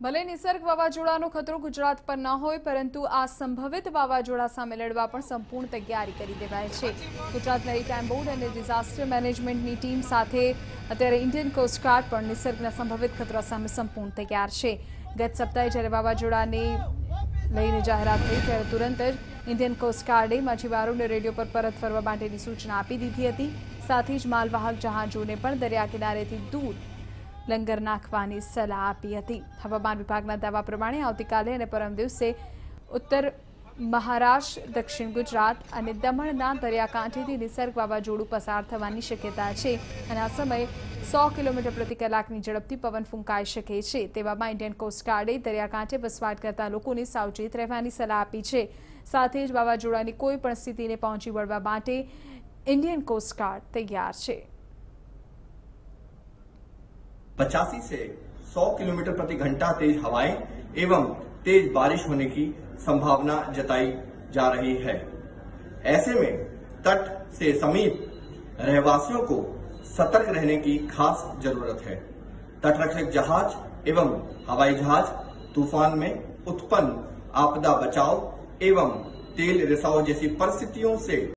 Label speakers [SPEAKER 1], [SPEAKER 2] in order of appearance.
[SPEAKER 1] ભલે નિસર્ગ વાવાઝોડાનો ખતરો ગુજરાત પર ન હોય, પરંતુ આ સંભવિત વાવાઝોડા સામે લડવા પણ સંપૂર્ણ તૈયારી કરી દેવાય છે. ગુજરાત મેરીટાઈમ બોર્ડ અને ડિઝાસ્ટર મેનેજમેન્ટની ટીમ સાથે અત્યારે ઇન્ડિયન કોસ્ટગાર્ડ પણ નિસર્ગના સંભવિત ખતરા સામે સંપૂર્ણ તૈયાર છે. ગત સપ્તાહે જ્યારે વાવાઝોડાને લઈને જાહેરાત થઈ, ત્યારે તુરંત જ ઇન્ડિયન કોસ્ટગાર્ડે માછીમારોને રેડિયો પર પરત ફરવા માટેની સૂચના આપી દીધી હતી. સાથે જ માલવાહક જહાજોને પણ દરિયા કિનારેથી દૂર લંગર નાખવાની સલાહ આપી હતી હવામાન વિભાગના દાવા પ્રમાણે આવતીકાલે અને પરમ દિવસે ઉત્તર મહારાષ્ટ્ર દક્ષિણ ગુજરાત અને દમણના દરિયાકાંઠેથી નિસર્ગ વાવાઝોડું પસાર થવાની શક્યતા છે અને આ સમયે સો કિલોમીટર પ્રતિ કલાકની ઝડપથી પવન ફૂંકાઈ શકે છે તેવામાં ઇન્ડિયન કોસ્ટગાર્ડે દરિયાકાંઠે વસવાટ કરતા લોકોને સાવચેત રહેવાની સલાહ આપી છે સાથે જ વાવાઝોડાની કોઈ પણ સ્થિતિને પહોંચી વળવા માટે ઇન્ડિયન કોસ્ટગાર્ડ તૈયાર છે
[SPEAKER 2] पचासी से 100 किलोमीटर प्रति घंटा तेज हवाएँ एवं तेज बारिश होने की संभावना जताई जा रही है। ऐसे में तट से समीप रहवासियों को सतर्क रहने की खास ज़रूरत है। तटरक्षक जहाज़ एवं हवाई जहाज़ तूफ़ान में उत्पन्न आपदा बचाव एवं तेल रिसाव जैसी परिस्थितियों से